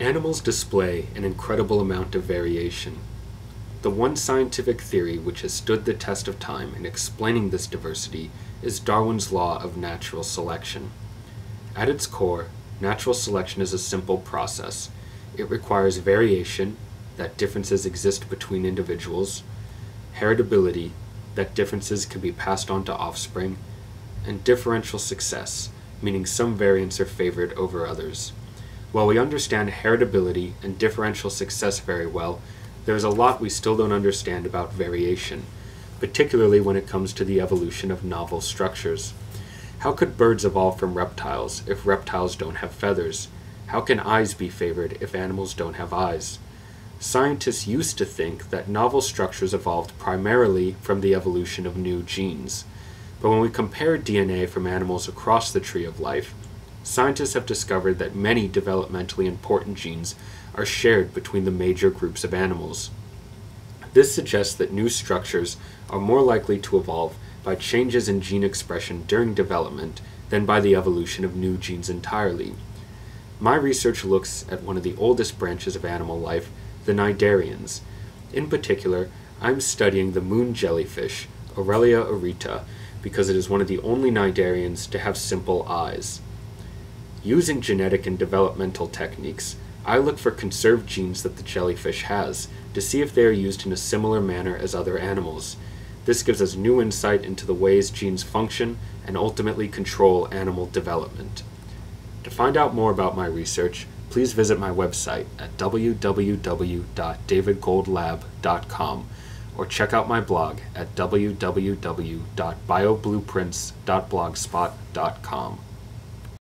Animals display an incredible amount of variation. The one scientific theory which has stood the test of time in explaining this diversity is Darwin's law of natural selection. At its core, natural selection is a simple process. It requires variation, that differences exist between individuals, heritability, that differences can be passed on to offspring, and differential success, meaning some variants are favored over others. While we understand heritability and differential success very well, there is a lot we still don't understand about variation, particularly when it comes to the evolution of novel structures. How could birds evolve from reptiles if reptiles don't have feathers? How can eyes be favored if animals don't have eyes? Scientists used to think that novel structures evolved primarily from the evolution of new genes. But when we compare DNA from animals across the tree of life, scientists have discovered that many developmentally important genes are shared between the major groups of animals. This suggests that new structures are more likely to evolve by changes in gene expression during development than by the evolution of new genes entirely. My research looks at one of the oldest branches of animal life, the cnidarians. In particular, I'm studying the moon jellyfish, Aurelia aurita, because it is one of the only cnidarians to have simple eyes. Using genetic and developmental techniques, I look for conserved genes that the jellyfish has to see if they are used in a similar manner as other animals. This gives us new insight into the ways genes function and ultimately control animal development. To find out more about my research, please visit my website at www.davidgoldlab.com or check out my blog at www.bioblueprints.blogspot.com.